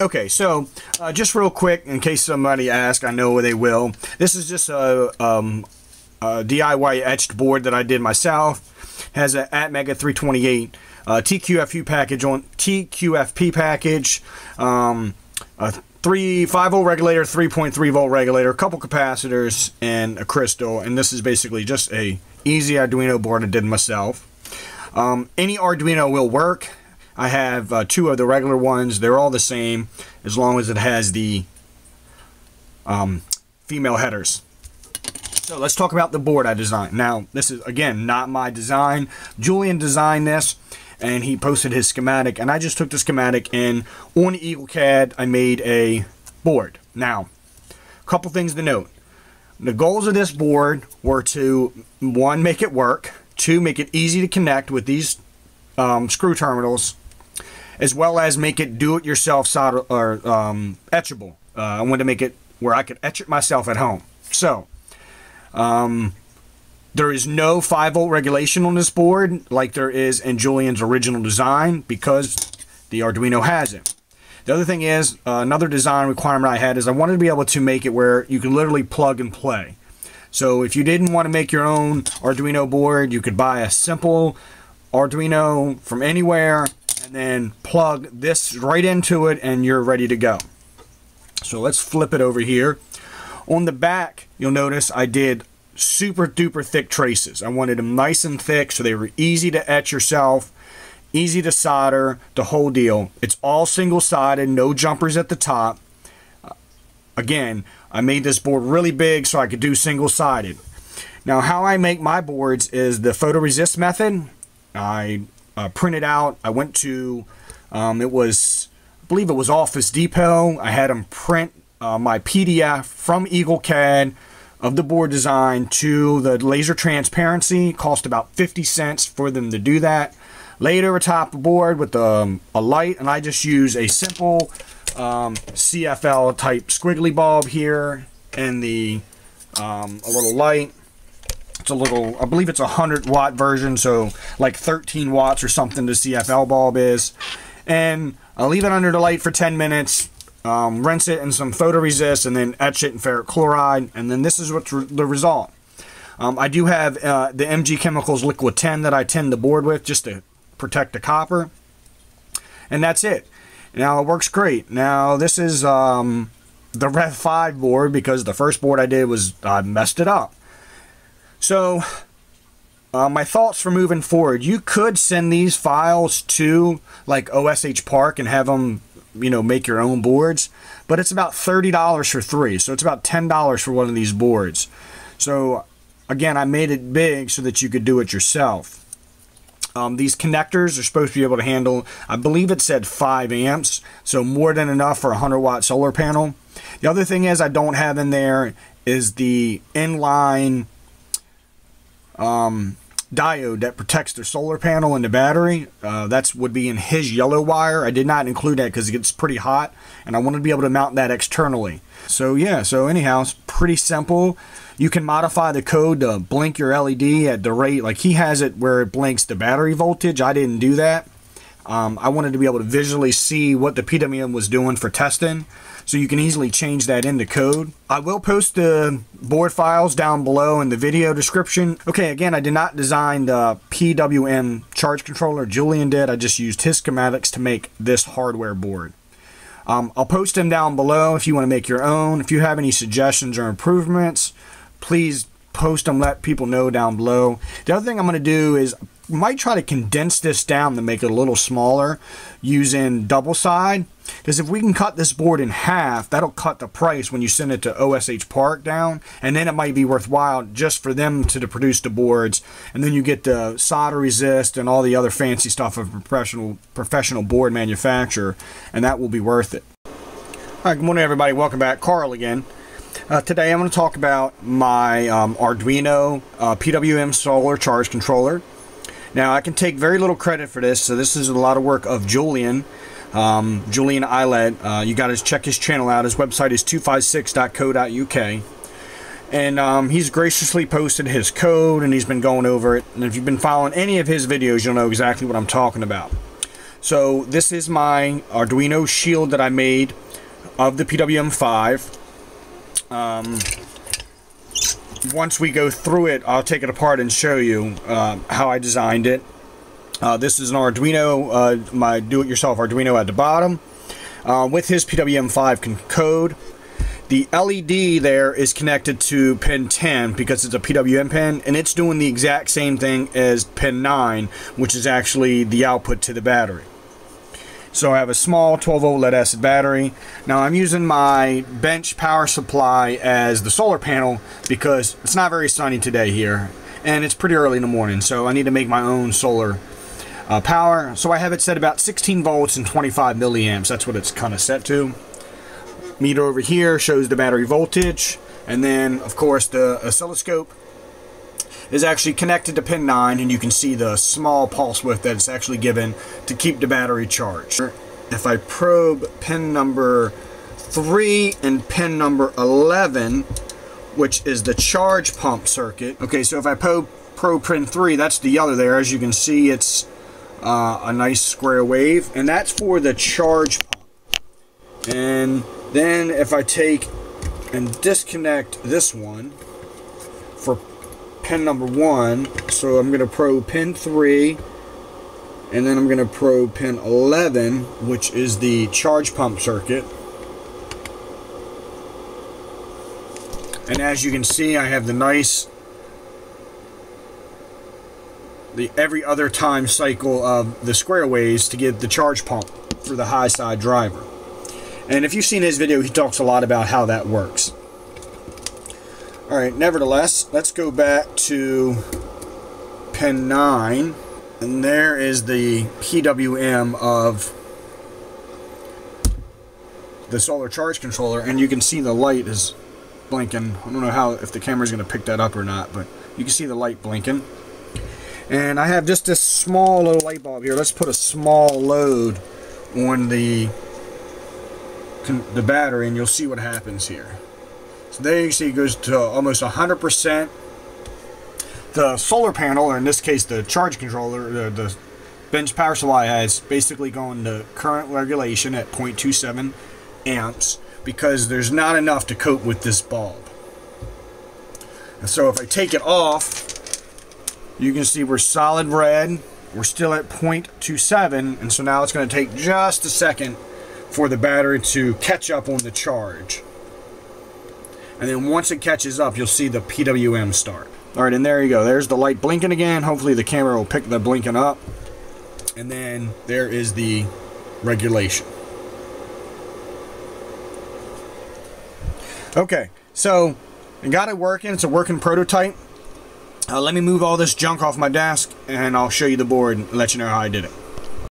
Okay, so uh, just real quick, in case somebody asks, I know they will. This is just a, um, a DIY etched board that I did myself. Has an Atmega 328 uh, TQFP package on TQFP package, um, a three 5 volt regulator, 3.3 volt regulator, a couple capacitors, and a crystal. And this is basically just a easy Arduino board I did myself. Um, any Arduino will work. I have uh, two of the regular ones. They're all the same as long as it has the um, female headers. So let's talk about the board I designed. Now, this is, again, not my design. Julian designed this, and he posted his schematic, and I just took the schematic and on EagleCAD, I made a board. Now, a couple things to note. The goals of this board were to, one, make it work, two, make it easy to connect with these um, screw terminals, as well as make it do-it-yourself solder or um, etchable. Uh, I wanted to make it where I could etch it myself at home. So, um, there is no 5 volt regulation on this board like there is in Julian's original design because the Arduino has it. The other thing is, uh, another design requirement I had is I wanted to be able to make it where you can literally plug and play. So if you didn't want to make your own Arduino board, you could buy a simple Arduino from anywhere and then plug this right into it and you're ready to go. So let's flip it over here. On the back, you'll notice I did super duper thick traces. I wanted them nice and thick so they were easy to etch yourself, easy to solder, the whole deal. It's all single sided, no jumpers at the top. Uh, again, I made this board really big so I could do single sided. Now how I make my boards is the photoresist method. I uh, printed out. I went to, um, it was, I believe it was Office Depot. I had them print uh, my PDF from EagleCAD of the board design to the laser transparency. Cost about 50 cents for them to do that. Later atop the board with um, a light, and I just use a simple um, CFL type squiggly bulb here and the um, a little light it's a little, I believe it's a 100 watt version, so like 13 watts or something the CFL bulb is. And I'll leave it under the light for 10 minutes, um, rinse it in some photoresist, and then etch it in ferric chloride, and then this is what's re the result. Um, I do have uh, the MG Chemicals Liquid Tin that I tend the board with just to protect the copper. And that's it. Now it works great. Now this is um, the Rev 5 board because the first board I did was I messed it up. So, uh, my thoughts for moving forward. You could send these files to like OSH Park and have them, you know, make your own boards. But it's about $30 for three. So it's about $10 for one of these boards. So again, I made it big so that you could do it yourself. Um, these connectors are supposed to be able to handle, I believe it said 5 amps, so more than enough for a 100 watt solar panel. The other thing is I don't have in there is the inline um, diode that protects the solar panel and the battery. Uh, that's would be in his yellow wire. I did not include that because it gets pretty hot, and I wanted to be able to mount that externally. So yeah, so anyhow, it's pretty simple. You can modify the code to blink your LED at the rate, like he has it where it blinks the battery voltage. I didn't do that. Um, I wanted to be able to visually see what the PWM was doing for testing so you can easily change that into code. I will post the board files down below in the video description. Okay, again, I did not design the PWM charge controller. Julian did. I just used his schematics to make this hardware board. Um, I'll post them down below if you want to make your own. If you have any suggestions or improvements, please post them, let people know down below. The other thing I'm going to do is might try to condense this down to make it a little smaller using double side because if we can cut this board in half that'll cut the price when you send it to OSH Park down and then it might be worthwhile just for them to, produce the boards and then you get the solder resist and all the other fancy stuff of professional professional board manufacturer and that will be worth it. Alright, good morning everybody, welcome back. Carl again. Uh, today I'm going to talk about my um, Arduino uh, PWM solar charge controller. Now, I can take very little credit for this, so this is a lot of work of Julian. Um, Julian Ilett. Uh, you got to check his channel out. His website is 256.co.uk. And um, he's graciously posted his code and he's been going over it. And if you've been following any of his videos, you'll know exactly what I'm talking about. So this is my Arduino shield that I made of the PWM5. Um, once we go through it, I'll take it apart and show you uh, how I designed it. Uh, this is an Arduino, uh, my do-it-yourself Arduino at the bottom, uh, with his PWM5 code. The LED there is connected to pin 10 because it's a PWM pin, and it's doing the exact same thing as pin 9, which is actually the output to the battery. So I have a small 12 volt lead acid battery. Now I'm using my bench power supply as the solar panel because it's not very sunny today here and it's pretty early in the morning so I need to make my own solar uh, power. So I have it set about 16 volts and 25 milliamps. That's what it's kind of set to. Meter over here shows the battery voltage and then of course the oscilloscope is actually connected to pin 9 and you can see the small pulse width that it's actually given to keep the battery charged. If I probe pin number 3 and pin number 11, which is the charge pump circuit. Okay, so if I probe, probe pin 3, that's the yellow there. As you can see, it's uh, a nice square wave, and that's for the charge pump. And then if I take and disconnect this one pin number one. So I'm going to probe pin three. And then I'm going to probe pin 11, which is the charge pump circuit. And as you can see, I have the nice the every other time cycle of the square waves to get the charge pump for the high side driver. And if you've seen his video, he talks a lot about how that works. Alright, nevertheless, let's go back to pin 9. And there is the PWM of the solar charge controller. And you can see the light is blinking. I don't know how if the camera's going to pick that up or not, but you can see the light blinking. And I have just this small little light bulb here. Let's put a small load on the the battery and you'll see what happens here. So there you see it goes to almost 100%. The solar panel, or in this case the charge controller, the, the bench power supply has basically gone to current regulation at 0.27 amps because there's not enough to cope with this bulb. And so if I take it off, you can see we're solid red. We're still at 0.27, and so now it's going to take just a second for the battery to catch up on the charge. And then once it catches up, you'll see the PWM start. All right, and there you go. There's the light blinking again. Hopefully the camera will pick the blinking up. And then there is the regulation. Okay, so I got it working. It's a working prototype. Uh, let me move all this junk off my desk and I'll show you the board and let you know how I did it.